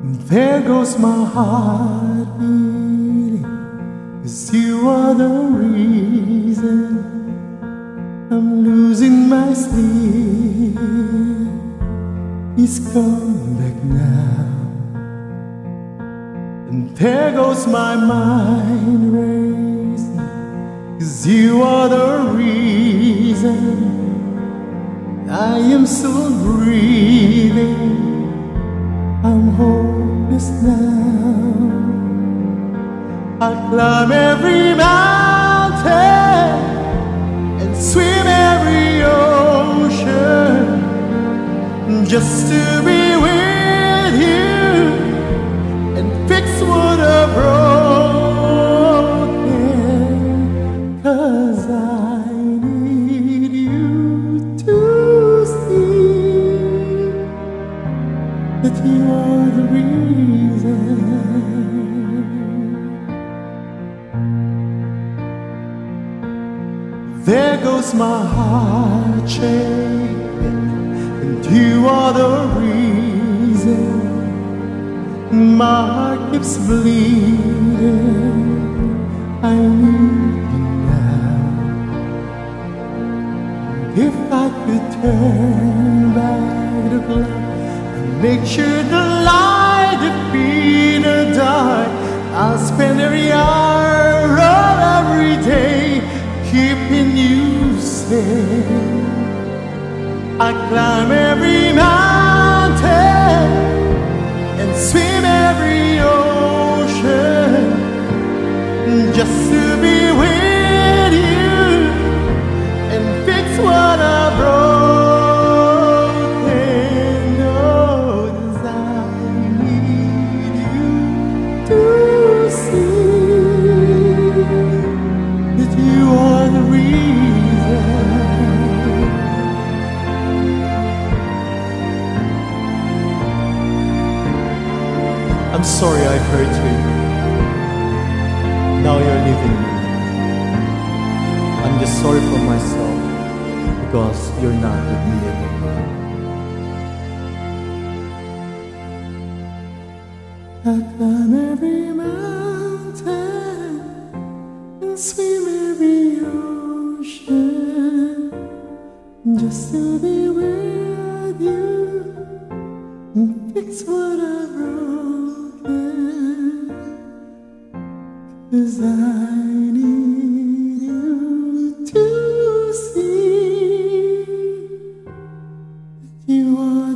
There goes my heart beating, cause you are the reason I'm losing my sleep. He's come back now, and there goes my mind racing, cause you are the reason I am still breathing. I'm hopeless now. I'll climb every mountain and swim every ocean just to be There goes my heart and you are the reason. My heart keeps bleeding. I need you now. If I could turn back the clock and make sure the light defeat the dark, I'll spend every hour I climb every mountain and swim every ocean just to be with sorry I hurt you. Now you're leaving me. I'm just sorry for myself because you're not with me anymore. I climb every mountain and swim every ocean just to be with you and fix what I've broken. Cause I need you to see you are.